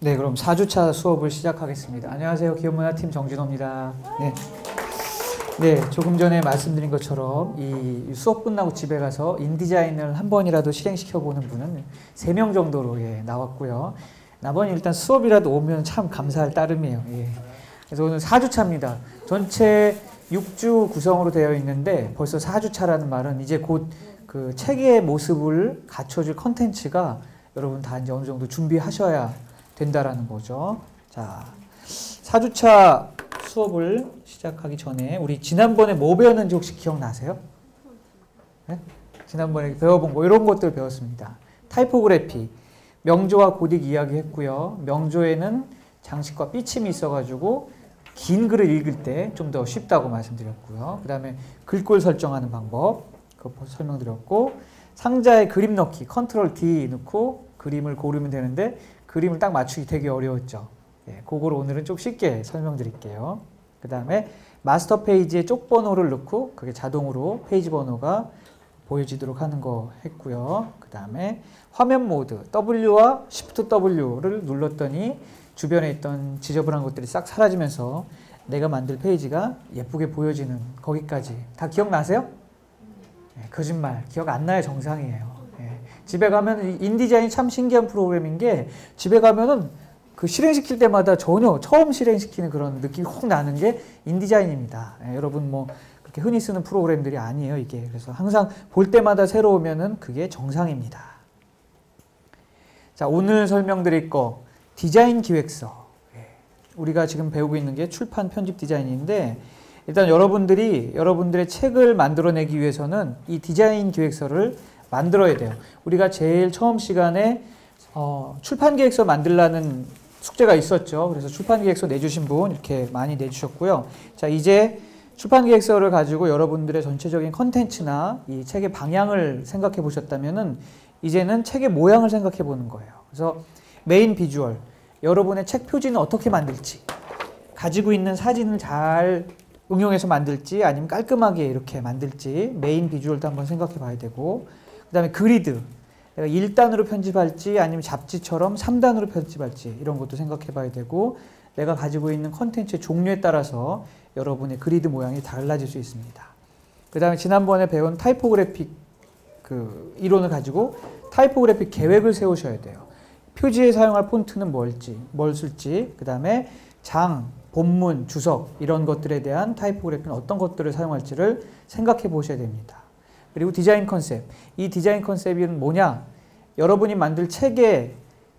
네, 그럼 4주차 수업을 시작하겠습니다. 안녕하세요. 기업문화팀 정진호입니다. 네. 네, 조금 전에 말씀드린 것처럼 이 수업 끝나고 집에 가서 인디자인을 한 번이라도 실행시켜 보는 분은 3명 정도로 예, 나왔고요. 나머지 일단 수업이라도 오면 참 감사할 따름이에요. 예. 그래서 오늘 4주차입니다. 전체 6주 구성으로 되어 있는데 벌써 4주차라는 말은 이제 곧 그 책의 모습을 갖춰줄 컨텐츠가 여러분 다 이제 어느 정도 준비하셔야 된다라는 거죠. 자, 4주차 수업을 시작하기 전에 우리 지난번에 뭐 배웠는지 혹시 기억나세요? 네? 지난번에 배워본 거 이런 것들 배웠습니다. 타이포그래피, 명조와 고딕 이야기 했고요. 명조에는 장식과 삐침이 있어가지고 긴 글을 읽을 때 좀 더 쉽다고 말씀드렸고요. 그 다음에 글꼴 설정하는 방법 그거 설명드렸고 상자에 그림 넣기 Ctrl D 넣고 그림을 고르면 되는데 그림을 딱 맞추기 되게 어려웠죠. 예, 그걸 오늘은 좀 쉽게 설명드릴게요. 그 다음에 마스터 페이지에 쪽 번호를 넣고 그게 자동으로 페이지 번호가 보여지도록 하는 거 했고요. 그 다음에 화면 모드 W와 Shift W를 눌렀더니 주변에 있던 지저분한 것들이 싹 사라지면서 내가 만들 페이지가 예쁘게 보여지는 거기까지 다 기억나세요? 네, 거짓말 기억 안 나야 정상이에요. 네. 집에 가면 인디자인 참 신기한 프로그램인 게 집에 가면은 그 실행시킬 때마다 전혀 처음 실행시키는 그런 느낌이 확 나는 게 인디자인입니다. 네, 여러분 뭐 그렇게 흔히 쓰는 프로그램들이 아니에요 이게 그래서 항상 볼 때마다 새로우면은 그게 정상입니다. 자 오늘 설명드릴 거 디자인 기획서 우리가 지금 배우고 있는 게 출판 편집 디자인인데 일단 여러분들이 여러분들의 책을 만들어내기 위해서는 이 디자인 기획서를 만들어야 돼요. 우리가 제일 처음 시간에 어, 출판 계획서 만들라는 숙제가 있었죠. 그래서 출판 계획서 내주신 분 이렇게 많이 내주셨고요. 자 이제 출판 계획서를 가지고 여러분들의 전체적인 컨텐츠나 이 책의 방향을 생각해 보셨다면은 이제는 책의 모양을 생각해 보는 거예요. 그래서 메인 비주얼 여러분의 책 표지는 어떻게 만들지 가지고 있는 사진을 잘 응용해서 만들지 아니면 깔끔하게 이렇게 만들지 메인 비주얼도 한번 생각해 봐야 되고 그 다음에 그리드 내가 1단으로 편집할지 아니면 잡지처럼 3단으로 편집할지 이런 것도 생각해 봐야 되고 내가 가지고 있는 컨텐츠의 종류에 따라서 여러분의 그리드 모양이 달라질 수 있습니다. 그 다음에 지난번에 배운 typographic 그 이론을 가지고 typографic 계획을 세우셔야 돼요. 표지에 사용할 폰트는 뭘지, 뭘 쓸지, 그 다음에 장, 본문, 주석 이런 것들에 대한 타이포그래피는 어떤 것들을 사용할지를 생각해 보셔야 됩니다. 그리고 디자인 컨셉. 이 디자인 컨셉은 뭐냐? 여러분이 만들 책의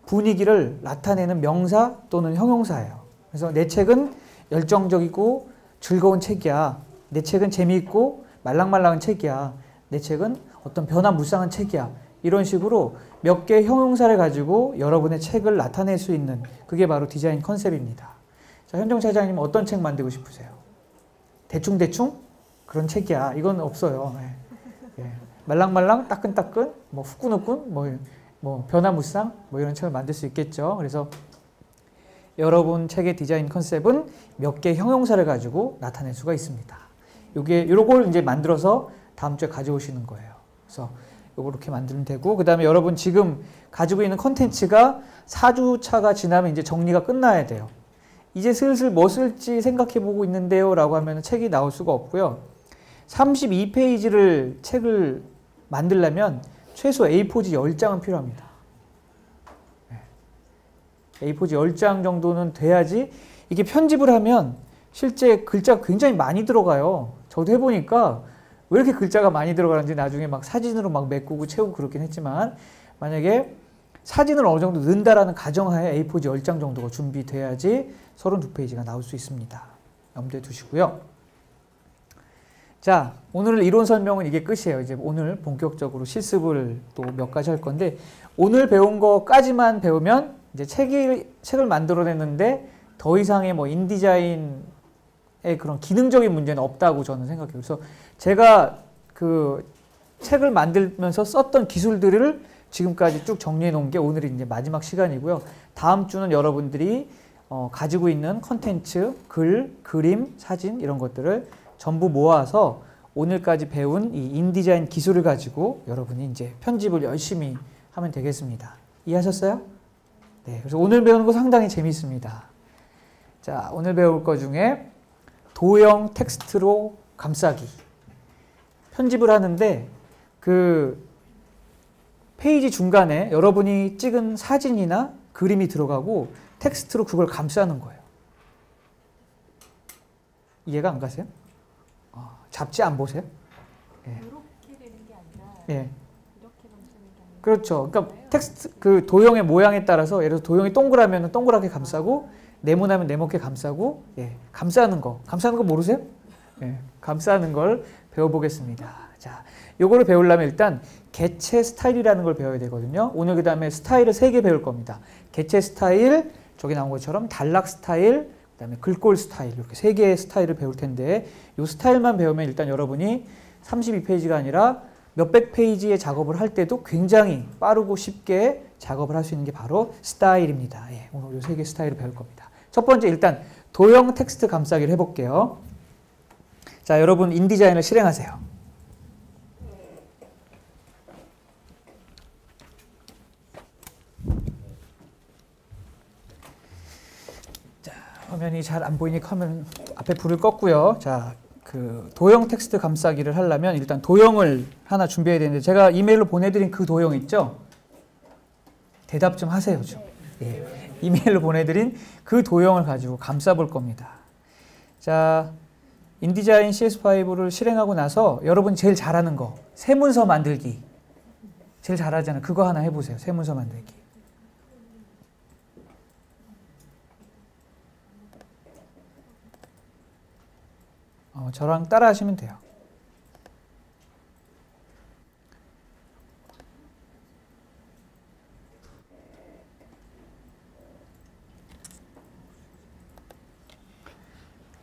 분위기를 나타내는 명사 또는 형용사예요. 그래서 내 책은 열정적이고 즐거운 책이야. 내 책은 재미있고 말랑말랑한 책이야. 내 책은 어떤 변화무쌍한 책이야. 이런 식으로 몇 개의 형용사를 가지고 여러분의 책을 나타낼 수 있는 그게 바로 디자인 컨셉입니다. 자, 현정 차장님 어떤 책 만들고 싶으세요? 대충대충? 그런 책이야. 이건 없어요. 예. 예. 말랑말랑, 따끈따끈, 뭐 후끈후끈, 뭐, 뭐 변화무쌍, 뭐 이런 책을 만들 수 있겠죠. 그래서 여러분 책의 디자인 컨셉은 몇 개의 형용사를 가지고 나타낼 수가 있습니다. 요게 요걸 이제 만들어서 다음 주에 가져오시는 거예요. 그래서 이렇게 만들면 되고 그 다음에 여러분 지금 가지고 있는 컨텐츠가 4주 차가 지나면 이제 정리가 끝나야 돼요. 이제 슬슬 뭐 쓸지 생각해 보고 있는데요 라고 하면 책이 나올 수가 없고요. 32페이지를 책을 만들려면 최소 A4지 10장은 필요합니다. A4지 10장 정도는 돼야지 이게 편집을 하면 실제 글자가 굉장히 많이 들어가요. 저도 해보니까 왜 이렇게 글자가 많이 들어가는지 나중에 막 사진으로 막 메꾸고 채우고 그렇긴 했지만 만약에 사진을 어느 정도 넣는다라는 가정하에 A4지 10장 정도가 준비돼야지 32페이지가 나올 수 있습니다. 염두에 두시고요. 자, 오늘 이론 설명은 이게 끝이에요. 이제 오늘 본격적으로 실습을 또 몇 가지 할 건데 오늘 배운 거까지만 배우면 이제 책이, 책을 만들어냈는데 더 이상의 뭐 인디자인의 그런 기능적인 문제는 없다고 저는 생각해요. 그래서 제가 그 책을 만들면서 썼던 기술들을 지금까지 쭉 정리해 놓은 게 오늘이 이제 마지막 시간이고요. 다음 주는 여러분들이 어, 가지고 있는 컨텐츠, 글, 그림, 사진 이런 것들을 전부 모아서 오늘까지 배운 이 인디자인 기술을 가지고 여러분이 이제 편집을 열심히 하면 되겠습니다. 이해하셨어요? 네, 그래서 오늘 배우는 거 상당히 재미있습니다. 자, 오늘 배울 거 중에 도형 텍스트로 감싸기. 편집을 하는데 그 페이지 중간에 여러분이 찍은 사진이나 그림이 들어가고 텍스트로 그걸 감싸는 거예요. 이해가 안 가세요? 어, 잡지 안 보세요? 예. 이렇게 되는 게 아니라 예. 그렇죠. 그러니까 텍스트 그 도형의 모양에 따라서 예를 들어 도형이 동그라면 동그랗게 감싸고 네모나면 네모게 감싸고 예. 감싸는 거. 감싸는 거 모르세요? 예. 감싸는 걸 배워보겠습니다. 자, 요거를 배우려면 일단 개체 스타일이라는 걸 배워야 되거든요. 오늘 그 다음에 스타일을 세 개 배울 겁니다. 개체 스타일, 저기 나온 것처럼 단락 스타일, 그 다음에 글꼴 스타일 이렇게 세 개의 스타일을 배울 텐데 이 스타일만 배우면 일단 여러분이 32페이지가 아니라 몇백 페이지의 작업을 할 때도 굉장히 빠르고 쉽게 작업을 할 수 있는 게 바로 스타일입니다. 예, 오늘 이 세 개 스타일을 배울 겁니다. 첫 번째 일단 도형 텍스트 감싸기를 해볼게요. 자, 여러분 인디자인을 실행하세요. 자, 화면이 잘 안 보이니까 화면 앞에 불을 껐고요. 자, 그 도형 텍스트 감싸기를 하려면 일단 도형을 하나 준비해야 되는데 제가 이메일로 보내드린 그 도형 있죠? 대답 좀 하세요, 좀. 예. 이메일로 보내드린 그 도형을 가지고 감싸 볼 겁니다. 자, 인디자인 CS5를 실행하고 나서 여러분 제일 잘하는 거 세문서 만들기 제일 잘하잖아요. 그거 하나 해보세요. 세문서 만들기. 어, 저랑 따라 하시면 돼요.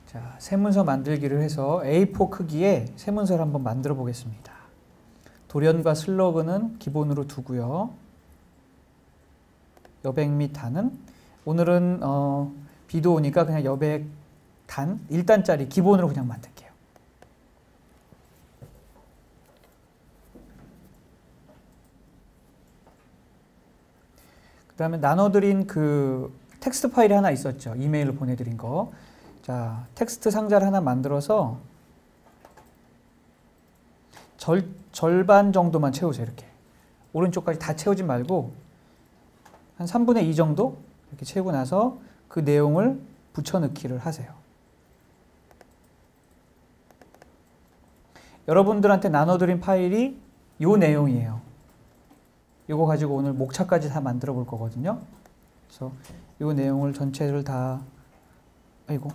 자, 세문서 만들기를 해서 A4 크기의 세문서를 한번 만들어 보겠습니다. 돌연과 슬러그는 기본으로 두고요. 여백 및 단은 오늘은 어, 비도 오니까 그냥 여백 단 1단짜리 기본으로 그냥 만들게요. 그 다음에 나눠드린 그 텍스트 파일이 하나 있었죠. 이메일로 보내드린 거. 자, 텍스트 상자를 하나 만들어서 절, 절반 정도만 채우세요. 이렇게. 오른쪽까지 다 채우지 말고 한 3분의 2 정도 이렇게 채우고 나서 그 내용을 붙여넣기를 하세요. 여러분들한테 나눠드린 파일이 요 내용이에요. 요거 가지고 오늘 목차까지 다 만들어 볼 거거든요. 그래서 요 내용을 전체를 다 아이고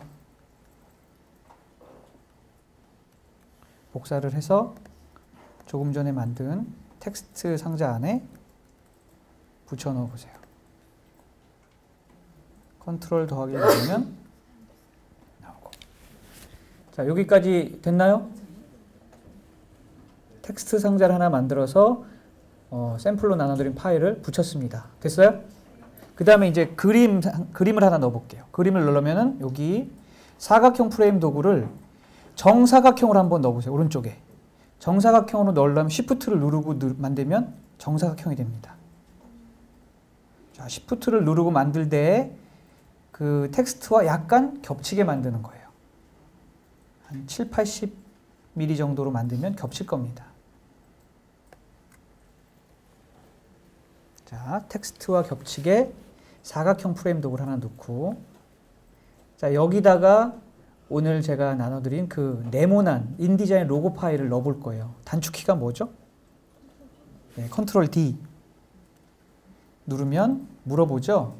복사를 해서 조금 전에 만든 텍스트 상자 안에 붙여 넣어 보세요. Ctrl 더하기 누르면 나오고. 자, 여기까지 됐나요? 텍스트 상자를 하나 만들어서 어, 샘플로 나눠드린 파일을 붙였습니다. 됐어요? 그 다음에 이제 그림, 그림을 하나 넣어볼게요. 그림을 넣으려면은 여기 사각형 프레임 도구를 정사각형으로 한번 넣어보세요. 오른쪽에. 정사각형으로 넣으려면 Shift를 누르고 누, 만들면 정사각형이 됩니다. 자, Shift를 누르고 만들 때 그 텍스트와 약간 겹치게 만드는 거예요. 한 7, 80mm 정도로 만들면 겹칠 겁니다. 자, 텍스트와 겹치게 사각형 프레임 도구를 하나 넣고 자, 여기다가 오늘 제가 나눠드린 그 네모난 인디자인 로고 파일을 넣어볼 거예요. 단축키가 뭐죠? 네, 컨트롤 D 누르면 물어보죠.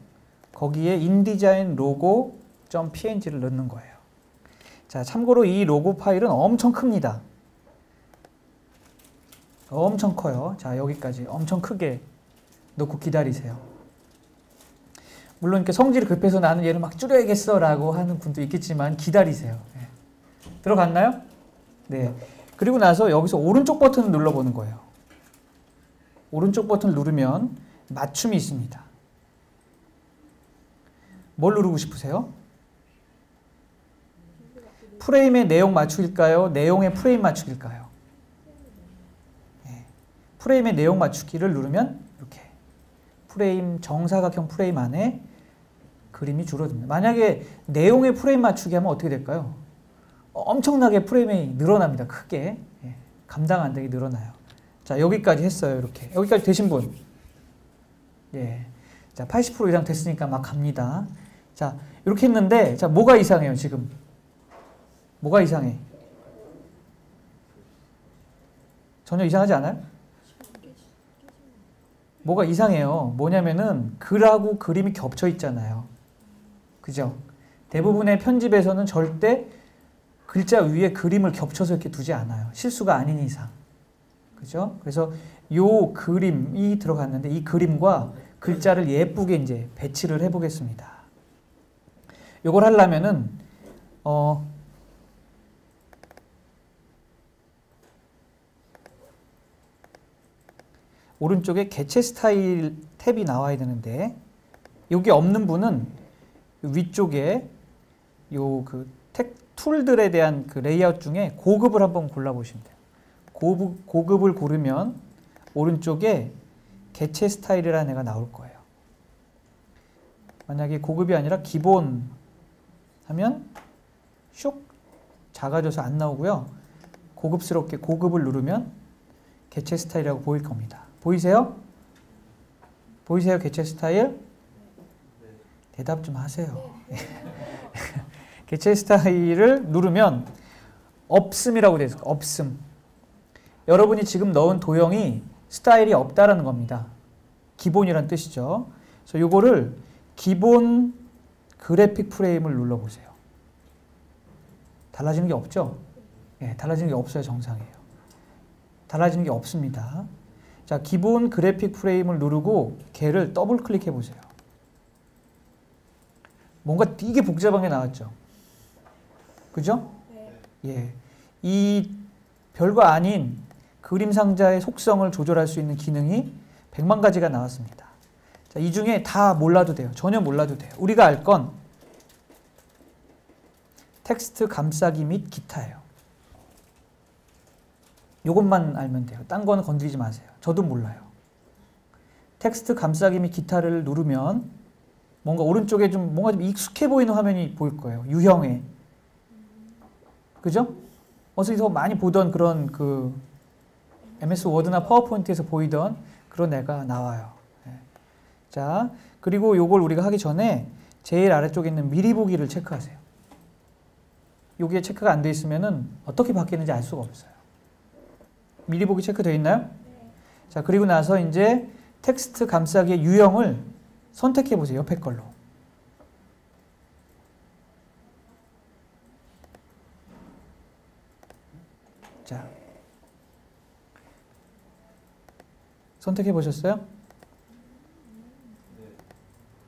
거기에 인디자인 로고 .png를 넣는 거예요. 자, 참고로 이 로고 파일은 엄청 큽니다. 엄청 커요. 자, 여기까지 엄청 크게 넣고 기다리세요. 물론 이렇게 성질이 급해서 나는 얘를 막 줄여야겠어 라고 하는 분도 있겠지만 기다리세요. 네. 들어갔나요? 네. 그리고 나서 여기서 오른쪽 버튼을 눌러보는 거예요. 오른쪽 버튼을 누르면 맞춤이 있습니다. 뭘 누르고 싶으세요? 프레임의 내용 맞추기일까요? 내용의 프레임 맞추기일까요? 네. 프레임의 내용 맞추기를 누르면 프레임 정사각형 프레임 안에 그림이 줄어듭니다. 만약에 내용의 프레임 맞추기 하면 어떻게 될까요? 엄청나게 프레임이 늘어납니다. 크게 예, 감당 안 되게 늘어나요. 자 여기까지 했어요. 이렇게 여기까지 되신 분. 예. 자, 80% 이상 됐으니까 막 갑니다. 자, 이렇게 했는데, 자, 뭐가 이상해요, 지금? 뭐가 이상해? 전혀 이상하지 않아요? 뭐가 이상해요. 뭐냐면은, 글하고 그림이 겹쳐 있잖아요. 그죠? 대부분의 편집에서는 절대 글자 위에 그림을 겹쳐서 이렇게 두지 않아요. 실수가 아닌 이상. 그죠? 그래서 요 그림이 들어갔는데, 이 그림과 글자를 예쁘게 이제 배치를 해보겠습니다. 요걸 하려면은 어 오른쪽에 개체 스타일 탭이 나와야 되는데 여기 없는 분은 위쪽에 요 그 툴들에 대한 그 레이아웃 중에 고급을 한번 골라 보시면 돼요. 고급, 고급을 고르면 오른쪽에 개체 스타일이라는 애가 나올 거예요. 만약에 고급이 아니라 기본 하면 쇽 작아져서 안 나오고요. 고급스럽게 고급을 누르면 개체 스타일이라고 보일 겁니다. 보이세요? 보이세요? 개체 스타일? 대답 좀 하세요. 개체 스타일을 누르면 없음이라고 되어 있어요. 없음. 여러분이 지금 넣은 도형이 스타일이 없다라는 겁니다. 기본이란 뜻이죠. 그래서 요거를 기본 그래픽 프레임을 눌러보세요. 달라지는 게 없죠? 예, 달라지는 게 없어요. 정상이에요. 달라지는 게 없습니다. 자, 기본 그래픽 프레임을 누르고 걔를 더블 클릭해 보세요. 뭔가 되게 복잡한 게 나왔죠? 그죠? 네. 예. 이 별거 아닌 그림 상자의 속성을 조절할 수 있는 기능이 100만 가지가 나왔습니다. 자, 이 중에 다 몰라도 돼요. 전혀 몰라도 돼요. 우리가 알 건 텍스트 감싸기 및 기타예요. 요것만 알면 돼요. 딴 거는 건드리지 마세요. 저도 몰라요. 텍스트 감싸기 및 기타를 누르면 뭔가 오른쪽에 좀 뭔가 좀 익숙해 보이는 화면이 보일 거예요. 유형의. 그죠? 어디서 많이 보던 그런 그 MS 워드나 파워포인트에서 보이던 그런 애가 나와요. 예. 자, 그리고 요걸 우리가 하기 전에 제일 아래쪽에 있는 미리 보기를 체크하세요. 여기에 체크가 안 돼 있으면은 어떻게 바뀌는지 알 수가 없어요. 미리 보기 체크되어 있나요? 자, 그리고 나서 이제 텍스트 감싸기의 유형을 선택해 보세요. 옆에 걸로. 자. 선택해 보셨어요?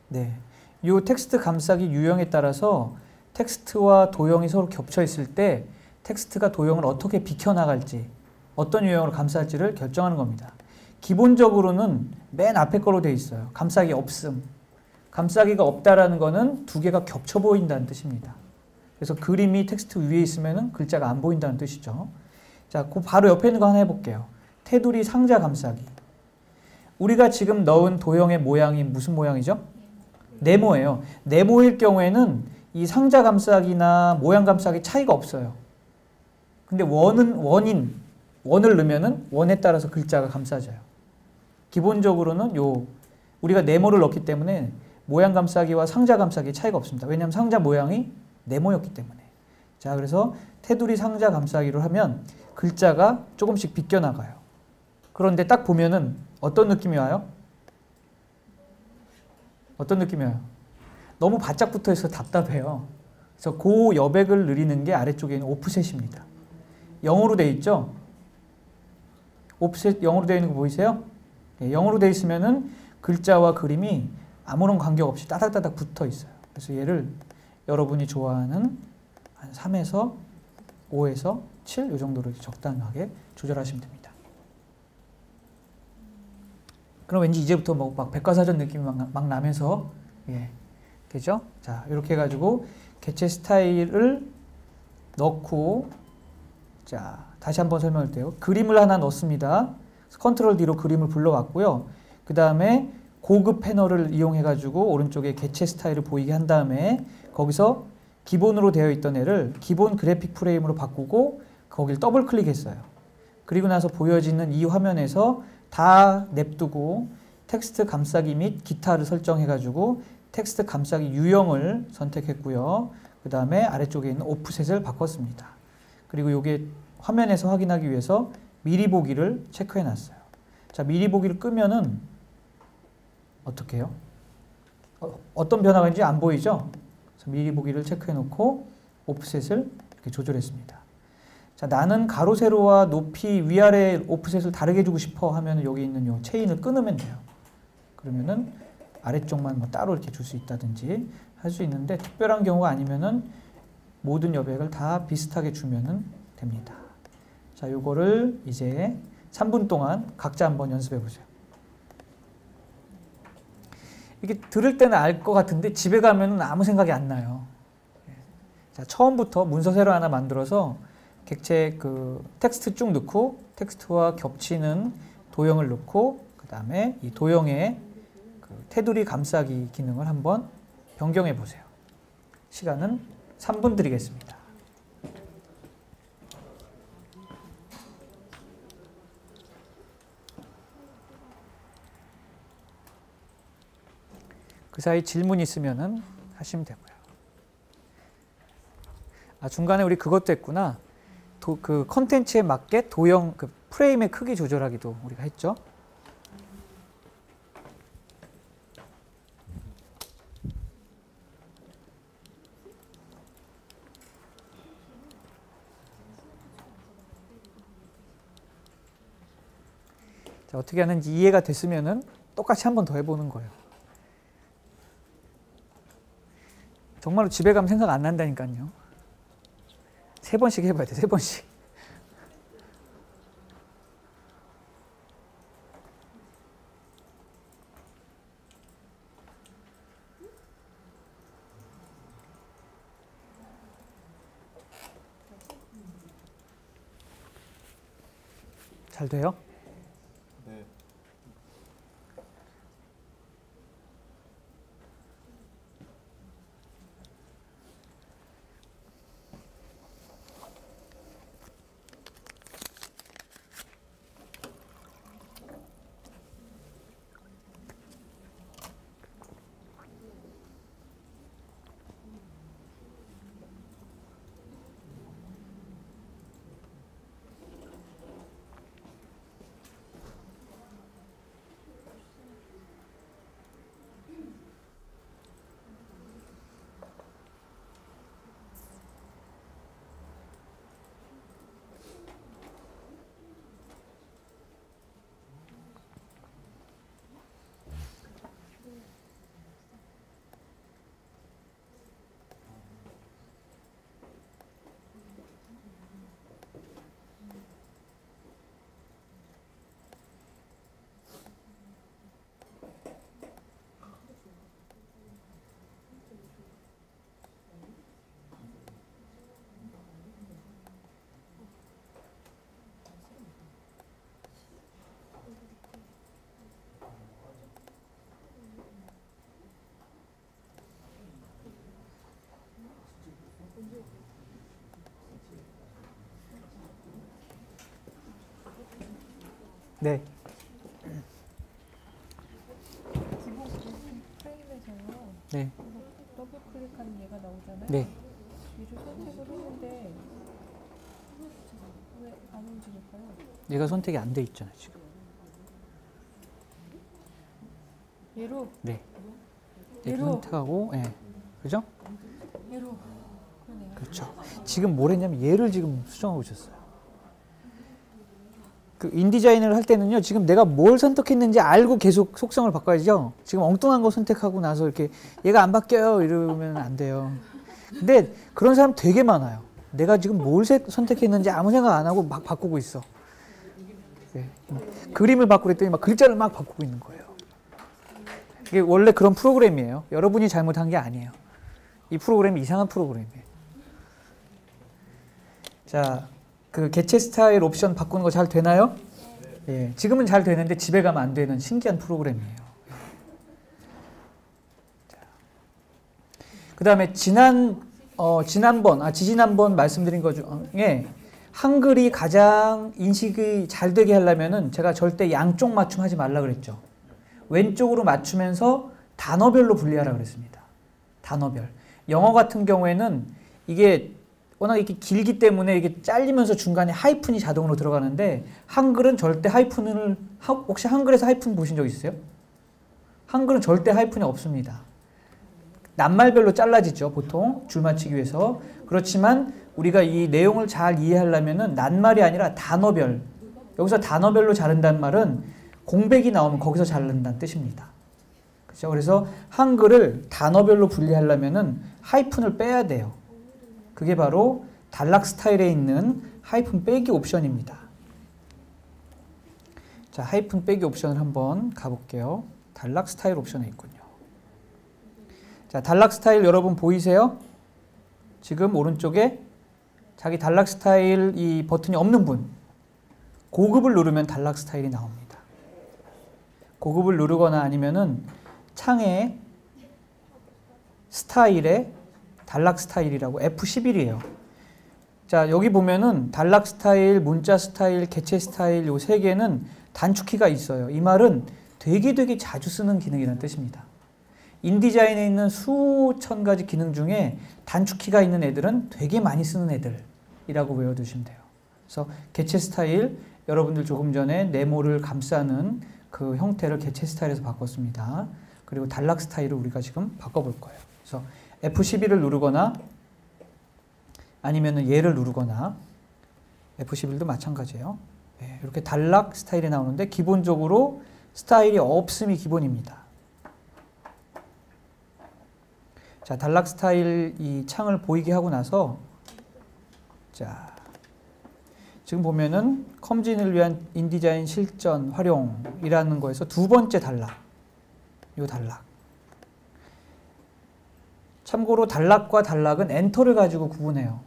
네. 요 텍스트 감싸기 유형에 따라서 텍스트와 도형이 서로 겹쳐 있을 때 텍스트가 도형을 어떻게 비켜 나갈지 어떤 유형으로 감쌀지를 결정하는 겁니다. 기본적으로는 맨 앞에 거로 돼 있어요. 감싸기 없음. 감싸기가 없다라는 거는 두 개가 겹쳐 보인다는 뜻입니다. 그래서 그림이 텍스트 위에 있으면 글자가 안 보인다는 뜻이죠. 자, 그 바로 옆에 있는 거 하나 해볼게요. 테두리 상자 감싸기. 우리가 지금 넣은 도형의 모양이 무슨 모양이죠? 네모예요. 네모일 경우에는 이 상자 감싸기나 모양 감싸기 차이가 없어요. 근데 원은 원인 원을 넣으면은 원에 따라서 글자가 감싸져요. 기본적으로는 요 우리가 네모를 넣기 때문에 모양 감싸기와 상자 감싸기 차이가 없습니다. 왜냐하면 상자 모양이 네모였기 때문에. 자, 그래서 테두리 상자 감싸기로 하면 글자가 조금씩 비껴 나가요. 그런데 딱 보면은 어떤 느낌이 와요? 어떤 느낌이 와요? 너무 바짝 붙어 있어 답답해요. 그래서 그 여백을 느리는 게 아래쪽에 있는 오프셋입니다. 0으로 돼 있죠? 오프셋 0으로 되어 있는 거 보이세요? 네, 0으로 되어 있으면은 글자와 그림이 아무런 관계 없이 따닥따닥 붙어 있어요. 그래서 얘를 여러분이 좋아하는 한 3에서 5에서 7 이 정도로 적당하게 조절하시면 됩니다. 그럼 왠지 이제부터 뭐 막 백과사전 느낌이 막, 막 나면서 예, 되죠? 자 이렇게 해가지고 개체 스타일을 넣고 자 다시 한번 설명할게요. 그림을 하나 넣습니다. 컨트롤 D로 그림을 불러왔고요. 그 다음에 고급 패널을 이용해가지고 오른쪽에 개체 스타일을 보이게 한 다음에 거기서 기본으로 되어 있던 애를 기본 그래픽 프레임으로 바꾸고 거길 더블 클릭했어요. 그리고 나서 보여지는 이 화면에서 다 냅두고 텍스트 감싸기 및 기타를 설정해가지고 텍스트 감싸기 유형을 선택했고요. 그 다음에 아래쪽에 있는 오프셋을 바꿨습니다. 그리고 이게 화면에서 확인하기 위해서 미리 보기를 체크해 놨어요. 자, 미리 보기를 끄면은 어떻게 해요? 어, 어떤 변화가 있는지 안 보이죠? 미리 보기를 체크해 놓고 오프셋을 이렇게 조절했습니다. 자, 나는 가로 세로와 높이 위아래 오프셋을 다르게 주고 싶어 하면 여기 있는 요 체인을 끊으면 돼요. 그러면은 아래쪽만 뭐 따로 이렇게 줄 수 있다든지 할 수 있는데 특별한 경우가 아니면은 모든 여백을 다 비슷하게 주면은 됩니다. 자, 요거를 이제 3분 동안 각자 한번 연습해 보세요. 이게 들을 때는 알 것 같은데 집에 가면은 아무 생각이 안 나요. 예. 자, 처음부터 문서 세로 하나 만들어서 객체 그 텍스트 쭉 넣고 텍스트와 겹치는 도형을 넣고 그 다음에 이 도형의 그 테두리 감싸기 기능을 한번 변경해 보세요. 시간은 3분 드리겠습니다. 그 사이 질문 있으면은 하시면 되고요. 아 중간에 우리 그것도 했구나. 도, 그 컨텐츠에 맞게 도형 그 프레임의 크기 조절하기도 우리가 했죠. 자, 어떻게 하는지 이해가 됐으면은 똑같이 한 번 더 해보는 거예요. 정말로 집에 가면 생각 안 난다니까요. 세 번씩 해봐야 돼, 세 번씩. 잘 돼요? 네. 기본 프레임에서요. 네. 더블 클릭하는 얘가 나오잖아요. 네. 얘를 선택을 했는데 왜 안 움직일까요? 얘가 선택이 안 돼 있잖아요, 지금. 얘로 네. 얘로. 선택하고, 예. 그죠? 얘로 그러네요. 그렇죠. 지금 뭘 했냐면 얘를 지금 수정하고 있었어요. 그 인디자인을 할 때는요, 지금 내가 뭘 선택했는지 알고 계속 속성을 바꿔야죠. 지금 엉뚱한 거 선택하고 나서 이렇게 얘가 안 바뀌어요 이러면 안 돼요. 근데 그런 사람 되게 많아요. 내가 지금 뭘 세- 선택했는지 아무 생각 안 하고 막 바꾸고 있어. 네. 그림을 바꾸랬더니 막 글자를 막 바꾸고 있는 거예요. 이게 원래 그런 프로그램이에요. 여러분이 잘못한 게 아니에요. 이 프로그램이 이상한 프로그램이에요. 자, 그 개체 스타일 옵션 바꾸는 거 잘 되나요? 예, 지금은 잘 되는데 집에 가면 안 되는 신기한 프로그램이에요. 그 다음에 지난 어, 지난번 아 지지난번 말씀드린 것 중에 한글이 가장 인식이 잘 되게 하려면은 제가 절대 양쪽 맞춤하지 말라 그랬죠. 왼쪽으로 맞추면서 단어별로 분리하라 그랬습니다. 단어별. 영어 같은 경우에는 이게 워낙 이렇게 길기 때문에 이게 잘리면서 중간에 하이픈이 자동으로 들어가는데 한글은 절대 하이픈을 하- 혹시 한글에서 하이픈 보신 적 있으세요? 한글은 절대 하이픈이 없습니다. 낱말별로 잘라지죠, 보통 줄 맞추기 위해서. 그렇지만 우리가 이 내용을 잘 이해하려면은 낱말이 아니라 단어별. 여기서 단어별로 자른다는 말은 공백이 나오면 거기서 자른다는 뜻입니다. 그렇죠? 그래서 한글을 단어별로 분리하려면은 하이픈을 빼야 돼요. 그게 바로 단락 스타일에 있는 하이픈 빼기 옵션입니다. 자, 하이픈 빼기 옵션을 한번 가볼게요. 단락 스타일 옵션에 있군요. 자, 단락 스타일 여러분 보이세요? 지금 오른쪽에 자기 단락 스타일 이 버튼이 없는 분 고급을 누르면 단락 스타일이 나옵니다. 고급을 누르거나 아니면은 창에 스타일에 단락 스타일이라고 F11이에요. 자, 여기 보면은 단락 스타일, 문자 스타일, 개체 스타일 요 세 개는 단축키가 있어요. 이 말은 되게 되게 자주 쓰는 기능이라는 뜻입니다. 인디자인에 있는 수천 가지 기능 중에 단축키가 있는 애들은 되게 많이 쓰는 애들이라고 외워두시면 돼요. 그래서 개체 스타일 여러분들 조금 전에 네모를 감싸는 그 형태를 개체 스타일에서 바꿨습니다. 그리고 단락 스타일을 우리가 지금 바꿔볼 거예요. 그래서 F11을 누르거나 아니면 얘를 누르거나 F11도 마찬가지예요. 네, 이렇게 단락 스타일이 나오는데 기본적으로 스타일이 없음이 기본입니다. 자, 단락 스타일 이 창을 보이게 하고 나서 자, 지금 보면은 컴즈인을 위한 인디자인 실전 활용이라는 거에서 두 번째 단락. 요 단락. 참고로 단락과 단락은 엔터를 가지고 구분해요.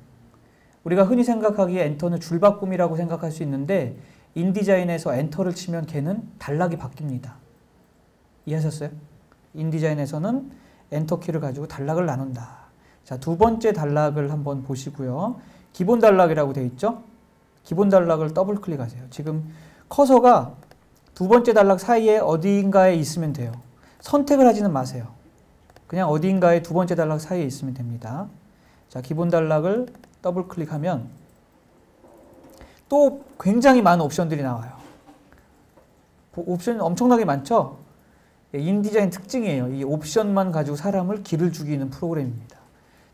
우리가 흔히 생각하기에 엔터는 줄바꿈이라고 생각할 수 있는데 인디자인에서 엔터를 치면 걔는 단락이 바뀝니다. 이해하셨어요? 인디자인에서는 엔터 키를 가지고 단락을 나눈다. 자, 두 번째 단락을 한번 보시고요. 기본 단락이라고 되어 있죠? 기본 단락을 더블 클릭하세요. 지금 커서가 두 번째 단락 사이에 어디인가에 있으면 돼요. 선택을 하지는 마세요. 그냥 어디인가에 두 번째 단락 사이에 있으면 됩니다. 자, 기본 단락을 더블 클릭하면 또 굉장히 많은 옵션들이 나와요. 옵션 엄청나게 많죠? 예, 인디자인 특징이에요. 이 옵션만 가지고 사람을 기를 죽이는 프로그램입니다.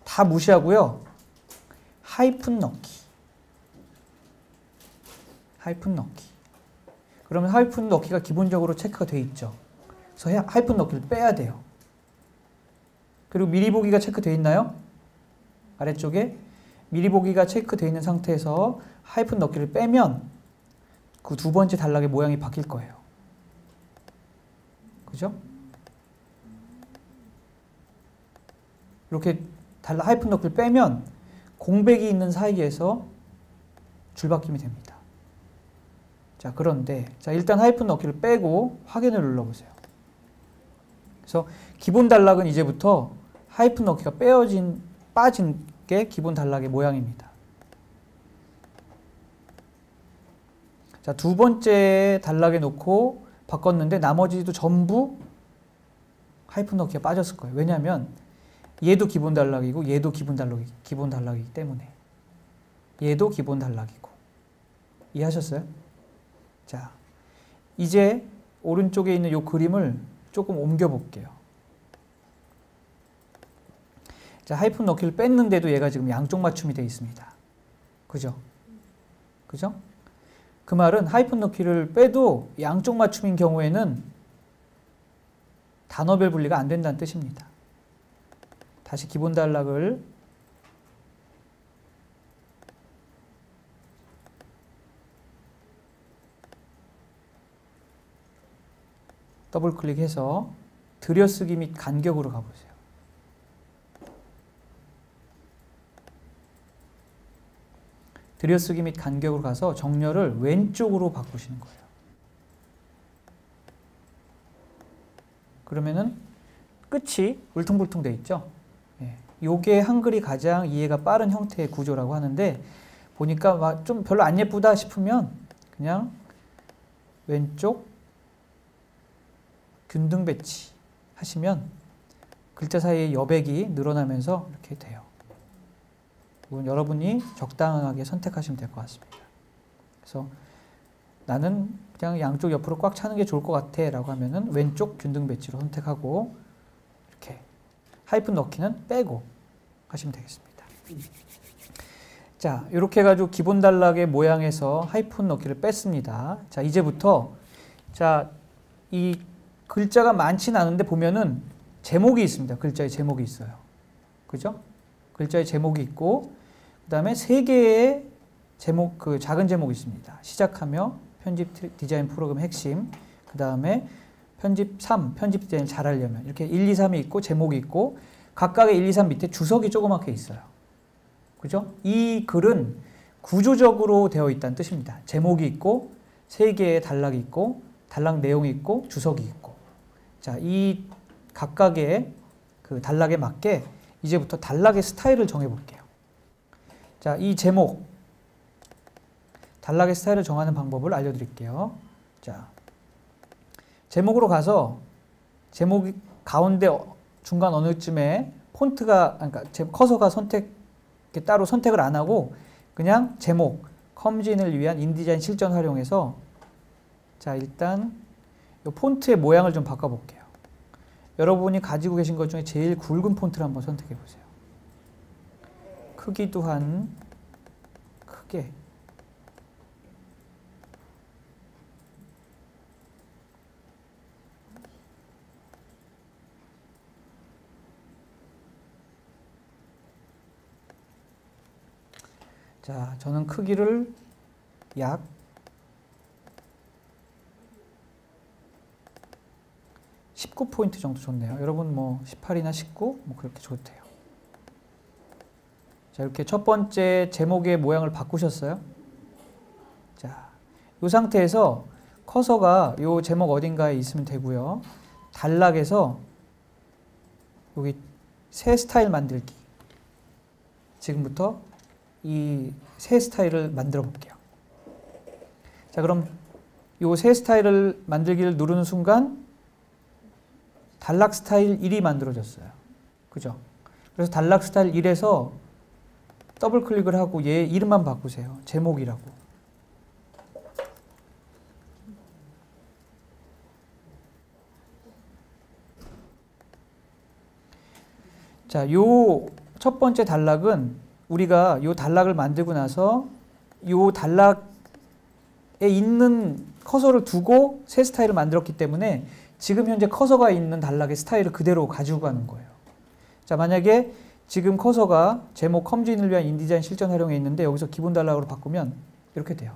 다 무시하고요. 하이픈 넣기. 하이픈 넣기. 그러면 하이픈 넣기가 기본적으로 체크가 돼 있죠. 그래서 하이픈 넣기를 빼야 돼요. 그리고 미리 보기가 체크되어 있나요? 아래쪽에 미리 보기가 체크되어 있는 상태에서 하이픈 넣기를 빼면 그 두 번째 단락의 모양이 바뀔 거예요. 그죠? 이렇게 단락 하이픈 넣기를 빼면 공백이 있는 사이에서 줄바뀜이 됩니다. 자, 그런데 자, 일단 하이픈 넣기를 빼고 확인을 눌러보세요. 그래서 기본 단락은 이제부터 하이픈 넣기가 빼어진 빠진 게 기본 단락의 모양입니다. 자, 두 번째 단락에 놓고 바꿨는데 나머지도 전부 하이픈 넣기가 빠졌을 거예요. 왜냐하면 얘도 기본 단락이고 얘도 기본 단락이 기본 단락이기 때문에 얘도 기본 단락이고 이해하셨어요? 자, 이제 오른쪽에 있는 이 그림을 조금 옮겨 볼게요. 자, 하이픈 넣기를 뺐는데도 얘가 지금 양쪽 맞춤이 되어 있습니다. 그죠? 그죠? 그 말은 하이픈 넣기를 빼도 양쪽 맞춤인 경우에는 단어별 분리가 안 된다는 뜻입니다. 다시 기본 단락을 더블 클릭해서 들여쓰기 및 간격으로 가보세요. 들여쓰기 및 간격으로 가서 정렬을 왼쪽으로 바꾸시는 거예요. 그러면은 끝이 울퉁불퉁 돼 있죠? 예, 요게 한글이 가장 이해가 빠른 형태의 구조라고 하는데 보니까 막 좀 별로 안 예쁘다 싶으면 그냥 왼쪽 균등 배치 하시면 글자 사이의 여백이 늘어나면서 이렇게 돼요. 이건 여러분이 적당하게 선택하시면 될 것 같습니다. 그래서 나는 그냥 양쪽 옆으로 꽉 차는 게 좋을 것 같아 라고 하면은 왼쪽 균등 배치로 선택하고 이렇게 하이픈 넣기는 빼고 하시면 되겠습니다. 자, 이렇게 해가지고 기본 단락의 모양에서 하이픈 넣기를 뺐습니다. 자, 이제부터 자, 이 글자가 많지는 않은데 보면은 제목이 있습니다. 글자의 제목이 있어요. 그죠? 글자의 제목이 있고 그 다음에 세 개의 제목 그 작은 제목이 있습니다. 시작하며 편집 티- 디자인 프로그램 핵심 그 다음에 편집 3 편집 디자인 잘하려면 이렇게 1, 2, 3이 있고 제목이 있고 각각의 1, 2, 3 밑에 주석이 조그맣게 있어요. 그죠? 이 글은 구조적으로 되어 있다는 뜻입니다. 제목이 있고 세 개의 단락이 있고 단락 내용이 있고 주석이 있고 자, 이 각각의 그 단락에 맞게 이제부터 단락의 스타일을 정해 볼게요. 자, 이 제목 단락의 스타일을 정하는 방법을 알려 드릴게요. 자. 제목으로 가서 제목 가운데 어- 중간 어느쯤에 폰트가 그러니까 제- 커서가 선택 따로 선택을 안 하고 그냥 제목 컴진을 위한 인디자인 실전 활용해서 자, 일단 이 폰트의 모양을 좀 바꿔 볼게요. 여러분이 가지고 계신 것 중에 제일 굵은 폰트를 한번 선택해 보세요. 크기도 한 크게 자, 저는 크기를 약 19포인트 정도 줬네요. 여러분 뭐 18이나 19? 뭐 그렇게 줘도 돼요. 자, 이렇게 첫 번째 제목의 모양을 바꾸셨어요. 자, 이 상태에서 커서가 이 제목 어딘가에 있으면 되고요. 단락에서 여기 새 스타일 만들기. 지금부터 이 새 스타일을 만들어 볼게요. 자, 그럼 이 새 스타일을 만들기를 누르는 순간 단락 스타일 1이 만들어졌어요. 그죠? 그래서 단락 스타일 1에서 더블 클릭을 하고 얘 이름만 바꾸세요. 제목이라고. 자, 요 첫 번째 단락은 우리가 요 단락을 만들고 나서 요 단락에 있는 커서를 두고 새 스타일을 만들었기 때문에 지금 현재 커서가 있는 단락의 스타일을 그대로 가지고 가는 거예요. 자, 만약에 지금 커서가 제목 컴진을 위한 인디자인 실전 활용에 있는데 여기서 기본 단락으로 바꾸면 이렇게 돼요.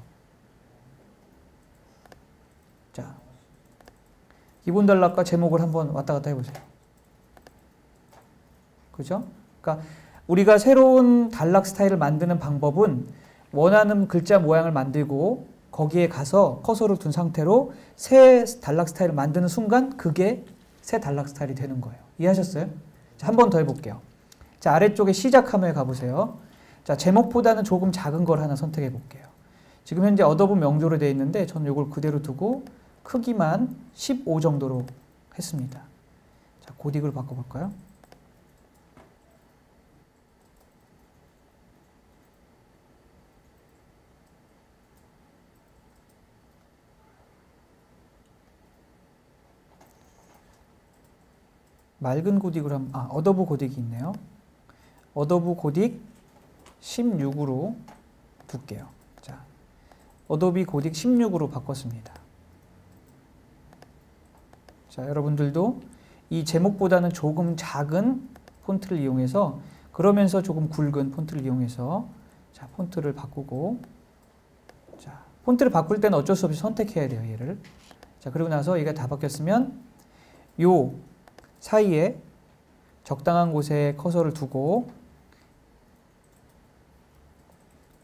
자, 기본 단락과 제목을 한번 왔다 갔다 해보세요. 그죠? 그러니까 우리가 새로운 단락 스타일을 만드는 방법은 원하는 글자 모양을 만들고 거기에 가서 커서를 둔 상태로 새 단락 스타일을 만드는 순간 그게 새 단락 스타일이 되는 거예요. 이해하셨어요? 자, 한번 더 해볼게요. 자, 아래쪽에 시작 화면에 가보세요. 자, 제목보다는 조금 작은 걸 하나 선택해 볼게요. 지금 현재 어도브 명조로 되어 있는데 저는 이걸 그대로 두고 크기만 15 정도로 했습니다. 자, 고딕을 바꿔볼까요? 맑은 고딕으로 하면 아 어도브 고딕이 있네요. 어도브 고딕 16으로 둘게요. 자, 어도비 고딕 16으로 바꿨습니다. 자, 여러분들도 이 제목보다는 조금 작은 폰트를 이용해서 그러면서 조금 굵은 폰트를 이용해서 자, 폰트를 바꾸고 자, 폰트를 바꿀 때는 어쩔 수 없이 선택해야 돼요, 얘를. 자, 그리고 나서 얘가 다 바뀌었으면 요 사이에 적당한 곳에 커서를 두고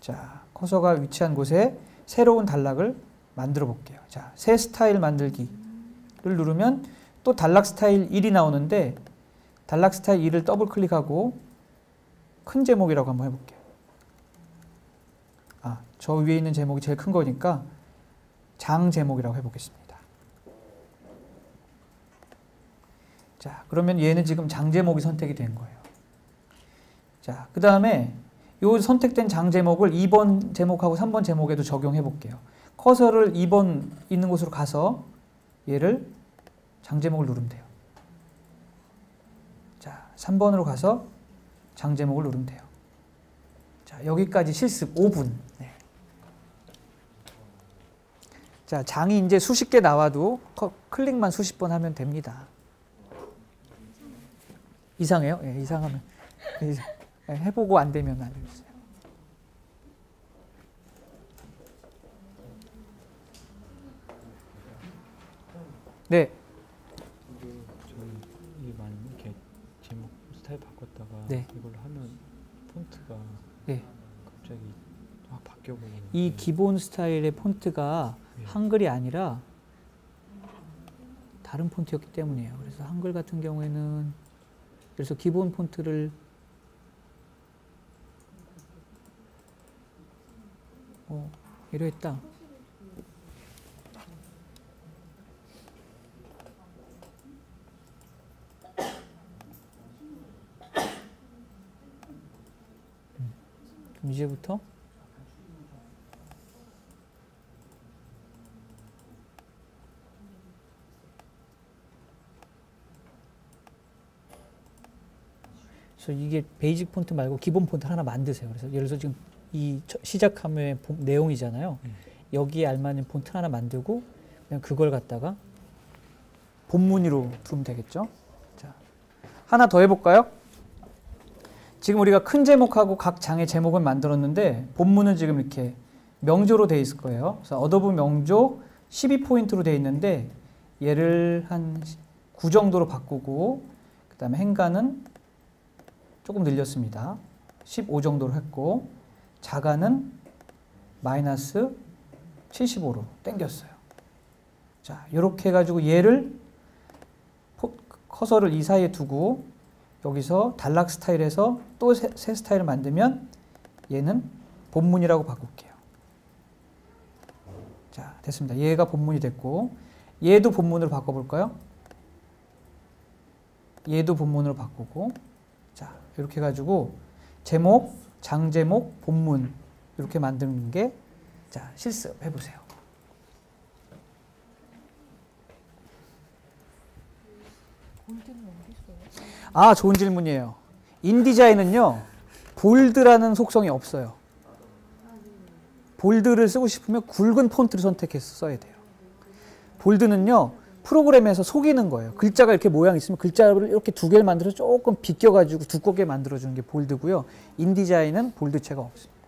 자 커서가 위치한 곳에 새로운 단락을 만들어 볼게요. 자, 새 스타일 만들기를 누르면 또 단락 스타일 1이 나오는데 단락 스타일 2를 더블 클릭하고 큰 제목이라고 한번 해볼게요. 아, 저 위에 있는 제목이 제일 큰 거니까 장 제목이라고 해보겠습니다. 자, 그러면 얘는 지금 장 제목이 선택이 된 거예요. 자, 그 다음에 이 선택된 장 제목을 2번 제목하고 3번 제목에도 적용해 볼게요. 커서를 2번 있는 곳으로 가서 얘를 장 제목을 누르면 돼요. 자, 3번으로 가서 장 제목을 누르면 돼요. 자, 여기까지 실습 5분. 네. 자, 장이 이제 수십 개 나와도 커- 클릭만 수십 번 하면 됩니다. 이상해요? 예, 이상하면 예, 해보고 안 되면 알려주세요. 네, 이게 저는 이게 많이 이렇게 제목 스타일 바꿨다가 네. 이걸 하면 폰트가 네. 갑자기 확 바뀌어 버리는 이 기본 스타일의 폰트가 네. 한글이 아니라 다른 폰트였기 때문이에요. 그래서 한글 같은 경우에는 그래서 기본 폰트를 어, 이러했다. 이제부터 그래서 이게 basic 폰트 말고 기본 폰트 하나 만드세요. 그래서 예를 들어서 지금 이 처- 시작 화면의 본- 내용이잖아요. 네. 여기에 알맞는 폰트 하나 만들고 그냥 그걸 갖다가 본문으로 두면 되겠죠. 자, 하나 더 해볼까요? 지금 우리가 큰 제목하고 각 장의 제목을 만들었는데 본문은 지금 이렇게 명조로 돼 있을 거예요. 그래서 어도브 명조 12포인트로 돼 있는데 얘를 한 9 정도로 바꾸고 그 다음에 행간은 조금 늘렸습니다. 15 정도로 했고 자가는 마이너스 75로 땡겼어요. 자, 이렇게 해가지고 얘를 포- 커서를 이 사이에 두고 여기서 단락 스타일에서 또 새 스타일을 만들면 얘는 본문이라고 바꿀게요. 자, 됐습니다. 얘가 본문이 됐고 얘도 본문으로 바꿔볼까요? 얘도 본문으로 바꾸고 자, 이렇게 해가지고 제목, 장제목, 본문 이렇게 만드는 게 자, 실습 해 보세요. 골드는 어디 있어요? 아, 좋은 질문이에요. 인디자인은요, 볼드라는 속성이 없어요. 볼드를 쓰고 싶으면 굵은 폰트를 선택해서 써야 돼요. 볼드는요, 프로그램에서 속이는 거예요. 글자가 이렇게 모양이 있으면 글자를 이렇게 두 개를 만들어서 조금 비껴가지고 두껍게 만들어주는 게 볼드고요. 인디자인은 볼드체가 없습니다.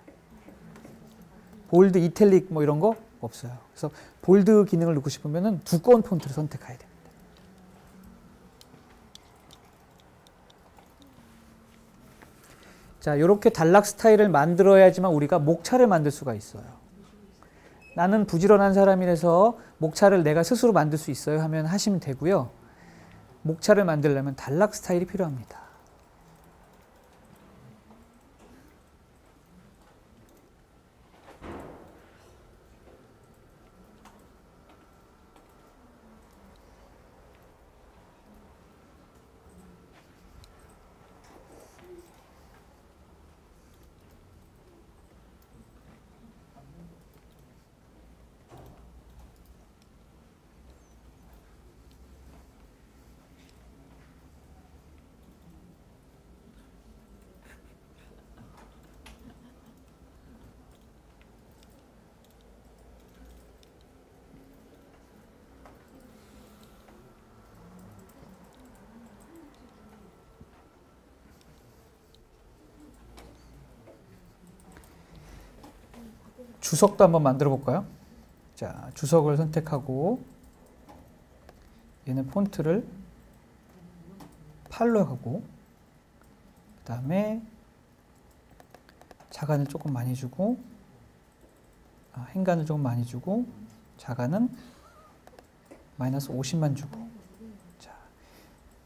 볼드, 이탈릭 뭐 이런 거 없어요. 그래서 볼드 기능을 넣고 싶으면 두꺼운 폰트를 선택해야 돼요. 자, 이렇게 단락 스타일을 만들어야지만 우리가 목차를 만들 수가 있어요. 나는 부지런한 사람이라서 목차를 내가 스스로 만들 수 있어요 하면 하시면 되고요. 목차를 만들려면 단락 스타일이 필요합니다. 주석도 한번 만들어 볼까요? 자, 주석을 선택하고 얘는 폰트를 8로 하고 그 다음에 자간을 조금 많이 주고 아, 행간을 조금 많이 주고 자간은 마이너스 50만 주고 자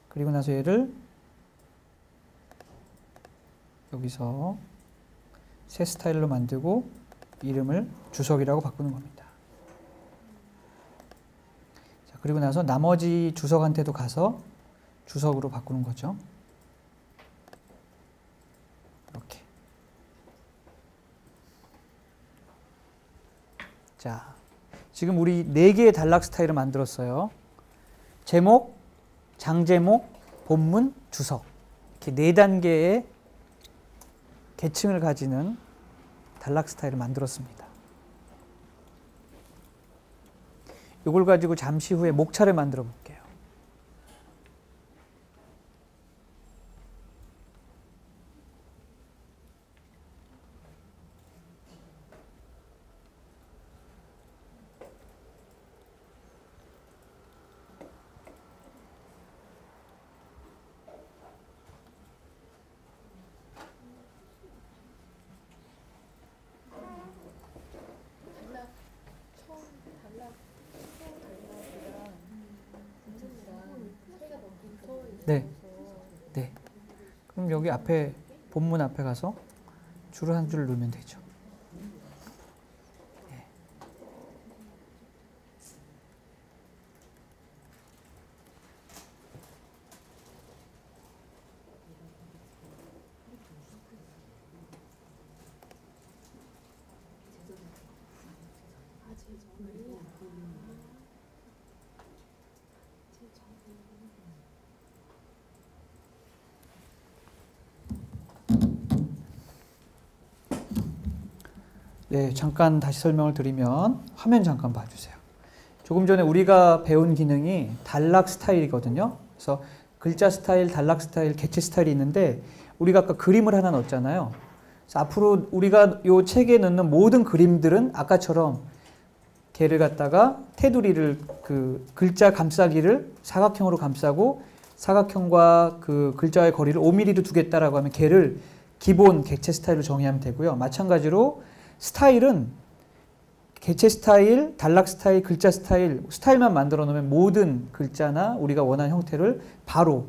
그리고 나서 얘를 여기서 새 스타일로 만들고 이름을 주석이라고 바꾸는 겁니다. 자, 그리고 나서 나머지 주석한테도 가서 주석으로 바꾸는 거죠. 이렇게. 자, 지금 우리 네 개의 단락 스타일을 만들었어요. 제목, 장제목, 본문, 주석. 이렇게 네 단계의 계층을 가지는 단락 스타일을 만들었습니다. 이걸 가지고 잠시 후에 목차를 만들어 볼게요. 달락 처음 달락 처음 달락이랑 본문이랑 사이가 너무 붙어 네. 있어서 네. 그럼 여기 앞에 본문 앞에 가서 줄 누르면 되죠. 네, 잠깐 다시 설명을 드리면 화면 잠깐 봐주세요. 조금 전에 우리가 배운 기능이 단락 스타일이거든요. 그래서 글자 스타일, 단락 스타일, 개체 스타일이 있는데 우리가 아까 그림을 하나 넣었잖아요. 그래서 앞으로 우리가 이 책에 넣는 모든 그림들은 아까처럼 개를 갖다가 테두리를 그 글자 감싸기를 사각형으로 감싸고 사각형과 그 글자의 거리를 5mm로 두겠다라고 하면 개를 기본 객체 스타일로 정의하면 되고요. 마찬가지로 스타일은 개체 스타일, 단락 스타일, 글자 스타일, 스타일만 만들어 놓으면 모든 글자나 우리가 원하는 형태를 바로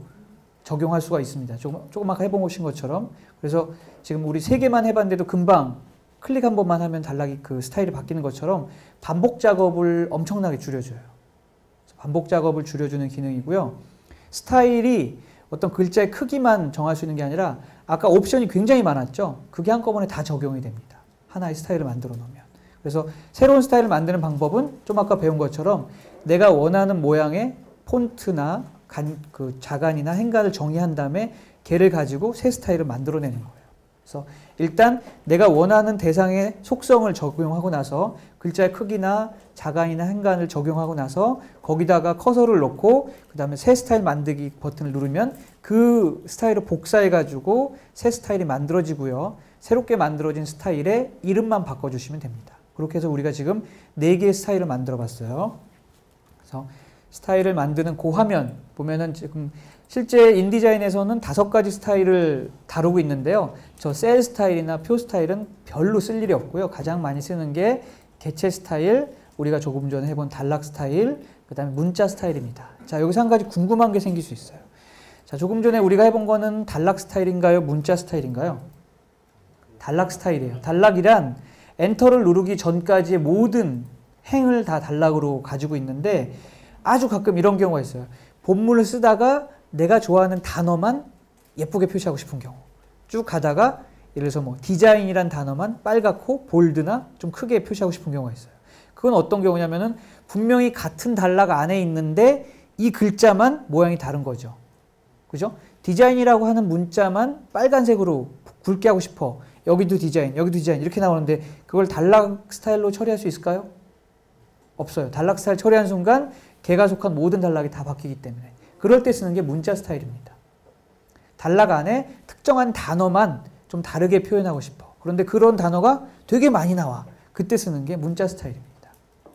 적용할 수가 있습니다. 조금, 조금 아까 해보신 것처럼. 그래서 지금 우리 세 개만 해봤는데도 금방 클릭 한 번만 하면 단락이 그 스타일이 바뀌는 것처럼 반복 작업을 엄청나게 줄여줘요. 반복 작업을 줄여주는 기능이고요. 스타일이 어떤 글자의 크기만 정할 수 있는 게 아니라 아까 옵션이 굉장히 많았죠. 그게 한꺼번에 다 적용이 됩니다. 하나의 스타일을 만들어 놓으면. 그래서 새로운 스타일을 만드는 방법은 좀 아까 배운 것처럼 내가 원하는 모양의 폰트나 간, 그 자간이나 행간을 정의한 다음에 걔를 가지고 새 스타일을 만들어내는 거예요. 그래서 일단 내가 원하는 대상의 속성을 적용하고 나서 글자의 크기나 자간이나 행간을 적용하고 나서 거기다가 커서를 넣고 그 다음에 새 스타일 만들기 버튼을 누르면 그 스타일을 복사해 가지고 새 스타일이 만들어지고요. 새롭게 만들어진 스타일의 이름만 바꿔주시면 됩니다. 그렇게 해서 우리가 지금 네 개의 스타일을 만들어 봤어요. 그래서 스타일을 만드는 그 화면 보면은 지금 실제 인디자인에서는 다섯 가지 스타일을 다루고 있는데요. 저 셀 스타일이나 표 스타일은 별로 쓸 일이 없고요. 가장 많이 쓰는 게 개체 스타일, 우리가 조금 전에 해본 단락 스타일, 그 다음에 문자 스타일입니다. 자, 여기서 한 가지 궁금한 게 생길 수 있어요. 자, 조금 전에 우리가 해본 거는 단락 스타일인가요? 문자 스타일인가요? 단락 스타일이에요. 단락이란 엔터를 누르기 전까지의 모든 행을 다 단락으로 가지고 있는데 아주 가끔 이런 경우가 있어요. 본문을 쓰다가 내가 좋아하는 단어만 예쁘게 표시하고 싶은 경우. 쭉 가다가 예를 들어서 뭐 디자인이란 단어만 빨갛고 볼드나 좀 크게 표시하고 싶은 경우가 있어요. 그건 어떤 경우냐면은 분명히 같은 단락 안에 있는데 이 글자만 모양이 다른 거죠. 그죠? 디자인이라고 하는 문자만 빨간색으로 굵게 하고 싶어. 여기도 디자인, 여기도 디자인 이렇게 나오는데 그걸 단락 스타일로 처리할 수 있을까요? 없어요. 단락 스타일 처리한 순간 개가 속한 모든 단락이 다 바뀌기 때문에 그럴 때 쓰는 게 문자 스타일입니다. 단락 안에 특정한 단어만 좀 다르게 표현하고 싶어. 그런데 그런 단어가 되게 많이 나와. 그때 쓰는 게 문자 스타일입니다.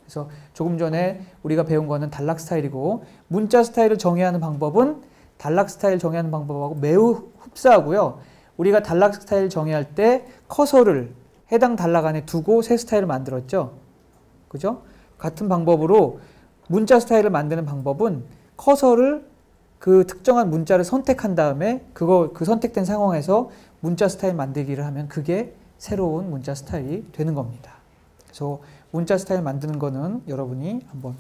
그래서 조금 전에 우리가 배운 거는 단락 스타일이고 문자 스타일을 정의하는 방법은 단락 스타일 정의하는 방법하고 매우 흡사하고요. 우리가 단락 스타일 정의할 때 커서를 해당 단락 안에 두고 새 스타일을 만들었죠. 그죠? 같은 방법으로 문자 스타일을 만드는 방법은 커서를 그 특정한 문자를 선택한 다음에 그거 그 선택된 상황에서 문자 스타일 만들기를 하면 그게 새로운 문자 스타일이 되는 겁니다. 그래서 문자 스타일 만드는 거는 여러분이 한번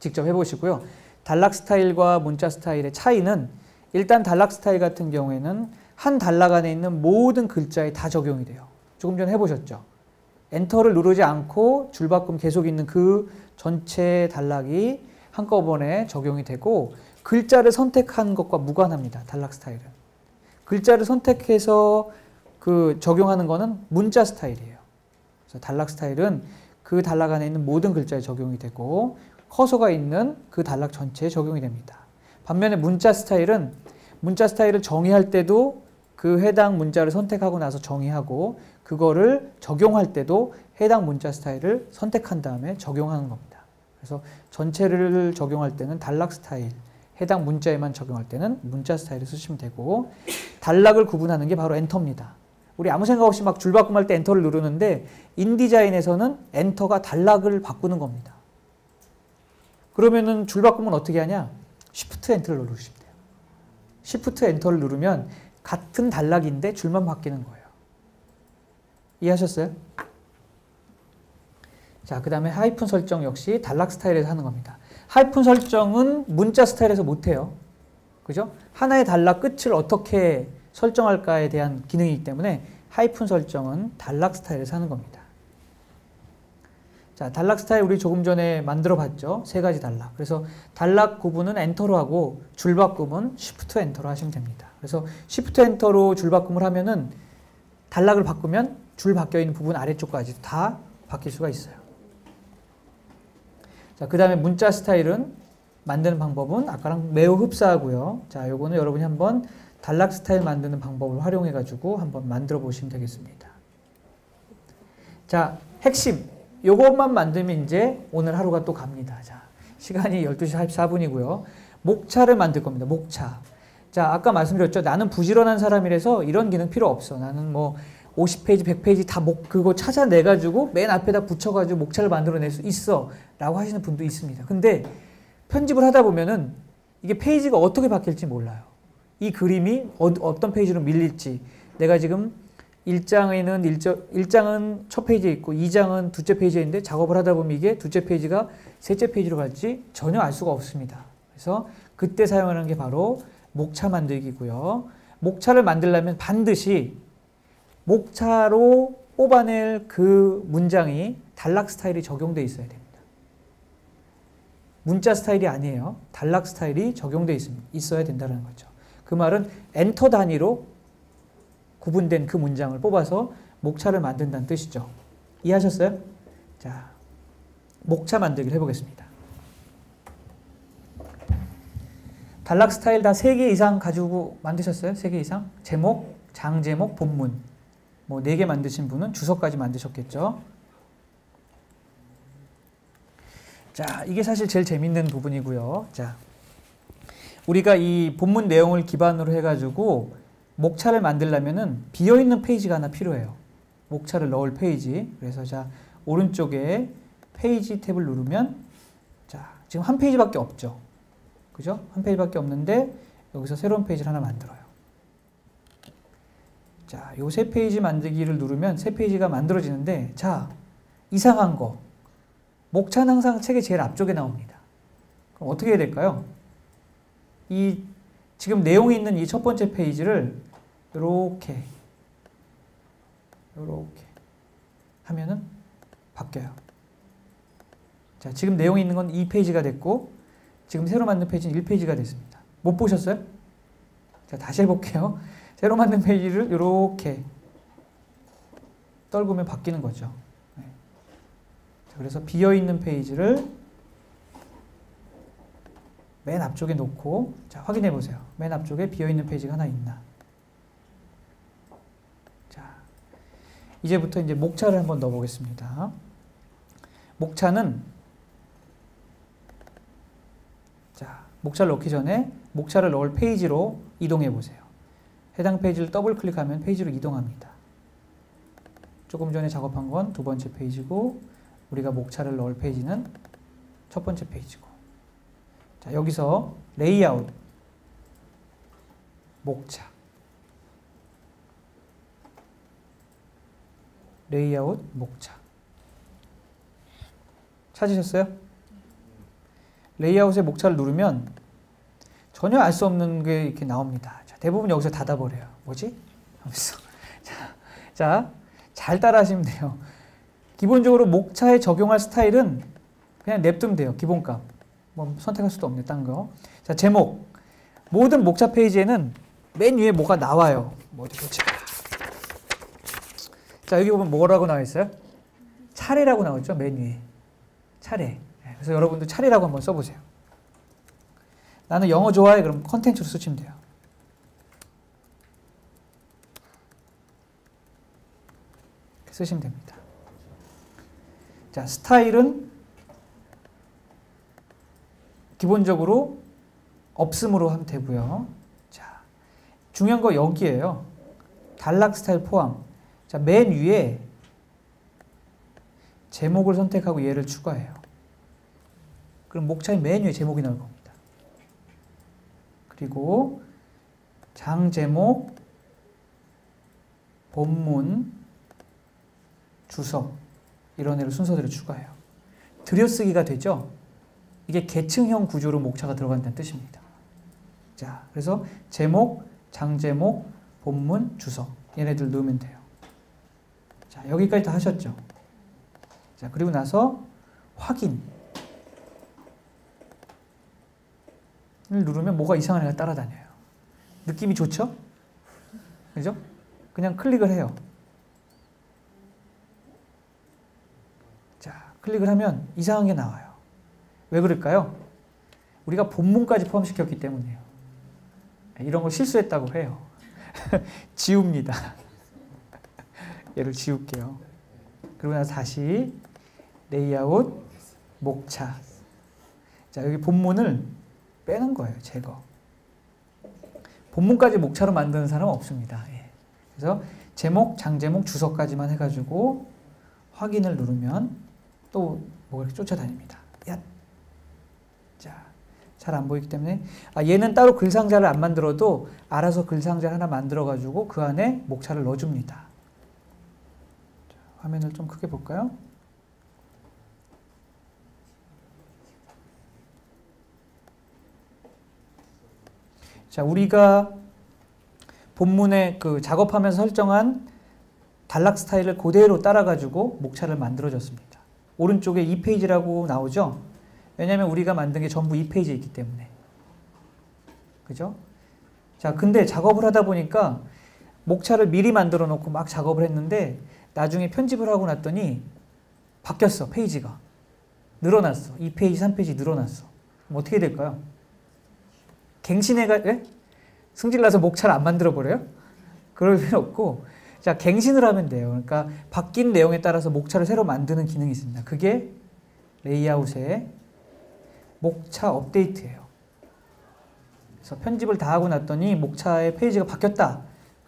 직접 해보시고요. 단락 스타일과 문자 스타일의 차이는 일단 단락 스타일 같은 경우에는 한 단락 안에 있는 모든 글자에 다 적용이 돼요. 조금 전에 해보셨죠? 엔터를 누르지 않고 줄바꿈 계속 있는 그 전체 단락이 한꺼번에 적용이 되고 글자를 선택한 것과 무관합니다. 단락 스타일은. 글자를 선택해서 그 적용하는 거는 문자 스타일이에요. 그래서 단락 스타일은 그 단락 안에 있는 모든 글자에 적용이 되고 커서가 있는 그 단락 전체에 적용이 됩니다. 반면에 문자 스타일은 문자 스타일을 정의할 때도 그 해당 문자를 선택하고 나서 정의하고 그거를 적용할 때도 해당 문자 스타일을 선택한 다음에 적용하는 겁니다. 그래서 전체를 적용할 때는 단락 스타일, 해당 문자에만 적용할 때는 문자 스타일을 쓰시면 되고 단락을 구분하는 게 바로 enter입니다. 우리 아무 생각 없이 막 줄 바꿈할 때 enter를 누르는데 InDesign에서는 enter가 단락을 바꾸는 겁니다. 그러면은 줄바꿈은 어떻게 하냐? shift enter를 누르시면 돼요. shift enter를 누르면 같은 단락인데 줄만 바뀌는 거예요. 이해하셨어요? 자, 그 다음에 하이픈 설정 역시 단락 스타일에서 하는 겁니다. 하이픈 설정은 문자 스타일에서 못해요. 그죠? 하나의 단락 끝을 어떻게 설정할까에 대한 기능이기 때문에 하이픈 설정은 단락 스타일에서 하는 겁니다. 자, 단락 스타일 우리 조금 전에 만들어 봤죠? 세 가지 단락. 그래서 단락 구분은 enter로 하고 줄바꿈은 shift enter로 하시면 됩니다. 그래서 shift enter로 줄바꿈을 하면은 단락을 바꾸면 줄 바뀌어 있는 부분 아래쪽까지 다 바뀔 수가 있어요. 자, 그 다음에 문자 스타일은 만드는 방법은 아까랑 매우 흡사하고요. 자, 요거는 여러분이 한번 단락 스타일 만드는 방법을 활용해 가지고 한번 만들어 보시면 되겠습니다. 자, 핵심. 요것만 만들면 이제 오늘 하루가 또 갑니다. 자, 시간이 12시 44분이고요. 목차를 만들 겁니다. 목차. 자, 아까 말씀드렸죠. 나는 부지런한 사람이라서 이런 기능 필요 없어. 나는 뭐 50페이지, 100페이지 다 목, 그거 찾아내가지고 맨 앞에다 붙여가지고 목차를 만들어낼 수 있어. 라고 하시는 분도 있습니다. 근데 편집을 하다 보면은 이게 페이지가 어떻게 바뀔지 몰라요. 이 그림이 어떤 페이지로 밀릴지. 내가 지금 1장에는 1장, 1장은 첫 페이지에 있고 2장은 둘째 페이지에 있는데 작업을 하다 보면 이게 둘째 페이지가 셋째 페이지로 갈지 전혀 알 수가 없습니다. 그래서 그때 사용하는 게 바로 목차 만들기고요. 목차를 만들려면 반드시 목차로 뽑아낼 그 문장이 단락 스타일이 적용돼 있어야 됩니다. 문자 스타일이 아니에요. 단락 스타일이 적용돼 있어야 된다는 거죠. 그 말은 엔터 단위로 구분된 그 문장을 뽑아서 목차를 만든다는 뜻이죠. 이해하셨어요? 자, 목차 만들기를 해보겠습니다. 단락 스타일 다 3개 이상 가지고 만드셨어요? 3개 이상? 제목, 장제목, 본문. 뭐 4개 만드신 분은 주석까지 만드셨겠죠? 자, 이게 사실 제일 재밌는 부분이고요. 자, 우리가 이 본문 내용을 기반으로 해가지고 목차를 만들려면은 비어있는 페이지가 하나 필요해요. 목차를 넣을 페이지. 그래서 자, 오른쪽에 페이지 탭을 누르면 자, 지금 한 페이지밖에 없죠. 그죠? 한 페이지밖에 없는데 여기서 새로운 페이지를 하나 만들어요. 자, 요 새 페이지 만들기를 누르면 새 페이지가 만들어지는데 자, 이상한 거. 목차는 항상 책의 제일 앞쪽에 나옵니다. 그럼 어떻게 해야 될까요? 이 지금 내용이 있는 이 첫 번째 페이지를 이렇게 이렇게 하면은 바뀌어요. 자, 지금 내용이 있는 건 2페이지가 됐고 지금 새로 만든 페이지는 1페이지가 됐습니다. 못 보셨어요? 자, 다시 해볼게요. 새로 만든 페이지를 이렇게 떨구면 바뀌는 거죠. 네. 자, 그래서 비어있는 페이지를 맨 앞쪽에 놓고 자, 확인해 보세요. 맨 앞쪽에 비어있는 페이지가 하나 있나. 자, 이제부터 이제 목차를 한번 넣어 보겠습니다. 목차는 자, 목차를 넣기 전에 목차를 넣을 페이지로 이동해 보세요. 해당 페이지를 더블 클릭하면 페이지로 이동합니다. 조금 전에 작업한 건 두 번째 페이지고 우리가 목차를 넣을 페이지는 첫 번째 페이지고 자, 여기서 레이아웃 목차 레이아웃 목차. 찾으셨어요? 레이아웃의 목차를 누르면 전혀 알 수 없는 게 이렇게 나옵니다. 자, 대부분 여기서 닫아버려요. 뭐지? 하면서. 자, 자, 잘 따라하시면 돼요. 기본적으로 목차에 적용할 스타일은 그냥 냅두면 돼요. 기본값. 뭐 선택할 수도 없네, 딴 거. 자, 제목. 모든 목차 페이지에는 맨 위에 뭐가 나와요. 뭐 어디 보자. 자, 여기 보면 뭐라고 나와 있어요? 차례라고 나오죠, 맨 위에. 차례. 네, 그래서 여러분도 차례라고 한번 써보세요. 나는 영어 좋아해. 그럼 컨텐츠로 쓰시면 돼요. 쓰시면 됩니다. 자, 스타일은 기본적으로 없음으로 하면 되고요. 자, 중요한 거 여기에요. 단락 스타일 포함. 자, 맨 위에 제목을 선택하고 얘를 추가해요. 그럼 목차의 맨 위에 제목이 나올 겁니다. 그리고 장 제목, 본문, 주석 이런 애를 순서대로 추가해요. 들여쓰기가 되죠. 이게 계층형 구조로 목차가 들어간다는 뜻입니다. 자, 그래서 제목, 장제목, 본문, 주석 얘네들 넣으면 돼요. 자, 여기까지 다 하셨죠? 자, 그리고 나서 확인. 을 누르면 뭐가 이상한 애가 따라다녀요. 느낌이 좋죠? 그죠? 그냥 클릭을 해요. 자, 클릭을 하면 이상한 게 나와요. 왜 그럴까요? 우리가 본문까지 포함시켰기 때문이에요. 이런 걸 실수했다고 해요. 지웁니다. 얘를 지울게요. 그리고 나서 다시 레이아웃, 목차. 자, 여기 본문을 빼는 거예요. 제거. 본문까지 목차로 만드는 사람은 없습니다. 예. 그래서 제목, 장제목, 주석까지만 해가지고 확인을 누르면 또 뭐가 이렇게 쫓아다닙니다. 야. 자, 잘 안 보이기 때문에 아, 얘는 따로 글 상자를 안 만들어도 알아서 글 상자 하나 만들어 가지고 그 안에 목차를 넣어줍니다. 자, 화면을 좀 크게 볼까요? 자, 우리가 본문에 그 작업하면서 설정한 단락 스타일을 그대로 따라가지고 목차를 만들어줬습니다. 오른쪽에 2페이지라고 나오죠? 왜냐하면 우리가 만든 게 전부 2페이지에 있기 때문에. 그죠? 자, 근데 작업을 하다 보니까 목차를 미리 만들어 놓고 막 작업을 했는데 나중에 편집을 하고 났더니 바뀌었어, 페이지가. 늘어났어. 2페이지, 3페이지 늘어났어. 그럼 어떻게 될까요? 갱신해가, 예? 승질나서 목차를 안 만들어 버려요? 그럴 필요 없고, 자, 갱신을 하면 돼요. 그러니까 바뀐 내용에 따라서 목차를 새로 만드는 기능이 있습니다. 그게 레이아웃의 목차 업데이트예요. 그래서 편집을 다 하고 났더니 목차의 페이지가 바뀌었다.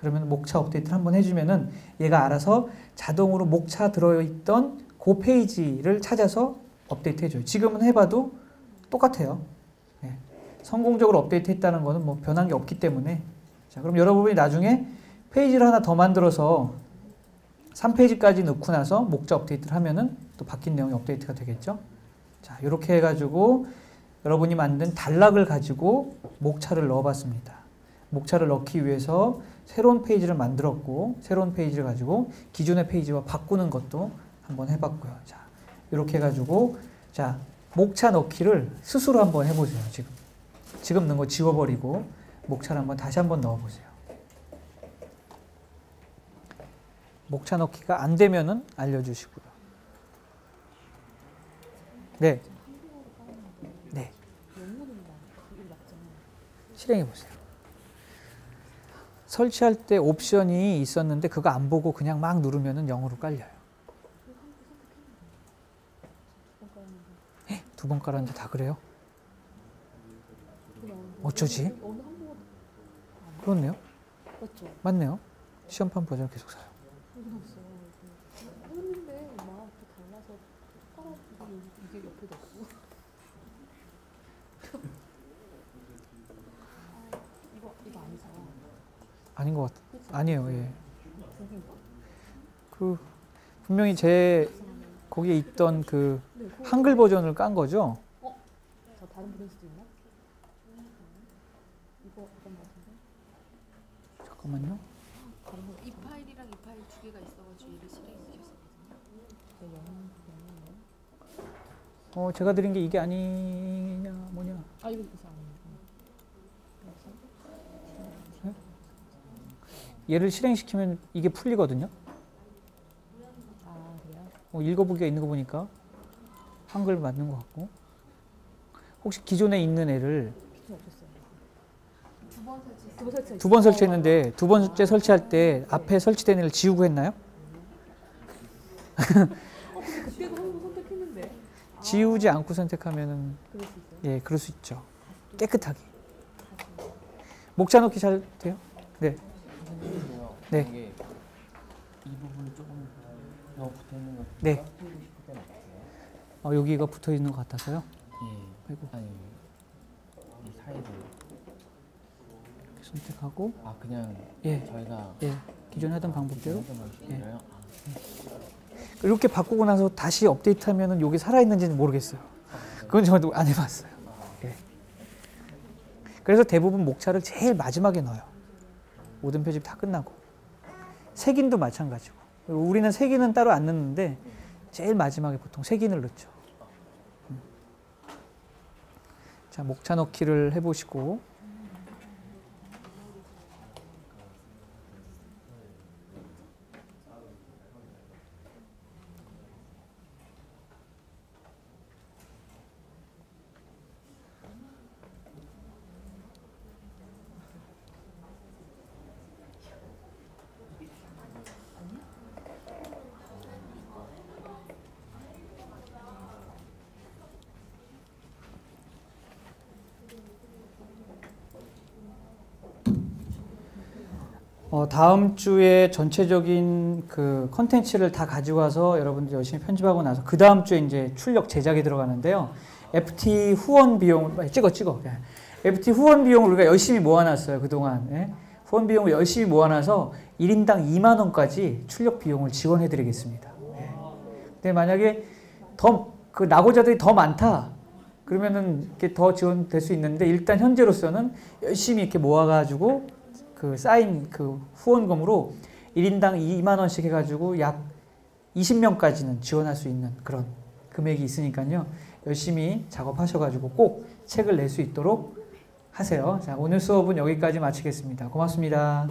그러면 목차 업데이트를 한번 해주면은 얘가 알아서 자동으로 목차 들어있던 그 페이지를 찾아서 업데이트 해줘요. 지금은 해봐도 똑같아요. 네. 성공적으로 업데이트 했다는 거는 뭐 변한 게 없기 때문에. 자, 그럼 여러분이 나중에 페이지를 하나 더 만들어서 3페이지까지 넣고 나서 목차 업데이트를 하면은 또 바뀐 내용이 업데이트가 되겠죠. 자, 이렇게 해가지고 여러분이 만든 단락을 가지고 목차를 넣어봤습니다. 목차를 넣기 위해서 새로운 페이지를 만들었고 새로운 페이지를 가지고 기존의 페이지와 바꾸는 것도 한번 해봤고요. 자, 이렇게 해가지고 자 목차 넣기를 스스로 한번 해보세요. 지금 지금 넣은 거 지워버리고 목차를 한번 다시 한번 넣어보세요. 목차 넣기가 안 되면은 알려주시고요. 네. 네. 실행해 보세요. 설치할 때 옵션이 있었는데 그거 안 보고 그냥 막 누르면은 영어로 깔려요. 두 번 깔았는데 다 그래요? 어쩌지? 그렇네요. 맞네요. 시험판 버전 계속 사요. 했는데 막 이렇게 달라서 이게 옆에도 없고. 아, 이거 이거 아니잖아. 아닌 것 같. 아니에요. 예. 그 분명히 제 거기에 있던 그 네, 한글 버전을 깐 거죠. 저 다른 부를 수도 있나? 이거 어떤 맛인데? 잠깐만요. 이 파일이랑 이 파일 두 개가 있어가지고 얘를 영, 영이네. 어, 제가 드린 게 이게 아니냐 뭐냐. 아 이거 이거 아니에요. 얘를 실행시키면 이게 풀리거든요. 어, 읽어보기가 있는 거 보니까 한글 맞는 것 같고. 혹시 기존에 있는 애를. 두 번 설치했는데 두 번째 설치할 때 앞에 설치된 애를 지우고 했나요? 지우지 않고 있어요. 예 그럴 수 있죠. 깨끗하게. 목차 놓기 잘 돼요? 네. 네. 이게 이 부분 조금 더 붙어 있는 것 네. 어, 여기가 붙어 있는 것 같아서요. 예. 아이고 아니 이 사이를 이렇게 선택하고 아 그냥 예, 저희가 예 기존에 하던 방법대로 하던 방식대로요. 아, 이렇게 바꾸고 나서 다시 업데이트하면은 여기 살아 있는지는 모르겠어요. 그건 저도 안 해봤어요. 예. 그래서 대부분 목차를 제일 마지막에 넣어요. 모든 표집 다 끝나고 색인도 마찬가지고 우리는 색인은 따로 안 넣는데 제일 마지막에 보통 색인을 넣죠. 음. 자 목차 넣기를 해보시고 어, 다음 주에 전체적인 그 컨텐츠를 다 가지고 와서 여러분들 열심히 편집하고 나서 그 다음 주에 이제 출력 제작이 들어가는데요. FT 후원 비용 찍어 찍어. 예. FT 후원 비용 우리가 열심히 모아놨어요 그 동안. 예. 후원 비용을 열심히 모아놔서 1인당 2만 원까지 출력 비용을 지원해드리겠습니다. 예. 근데 만약에 더 그 낙오자들이 더 많다. 그러면은 이렇게 더 지원될 수 있는데 일단 현재로서는 열심히 이렇게 모아가지고 그 쌓인 그 후원금으로 1인당 2만 원씩 해가지고 약 20명까지는 지원할 수 있는 그런 금액이 있으니까요. 열심히 작업하셔가지고 꼭 책을 낼 수 있도록 하세요. 자, 오늘 수업은 여기까지 마치겠습니다. 고맙습니다.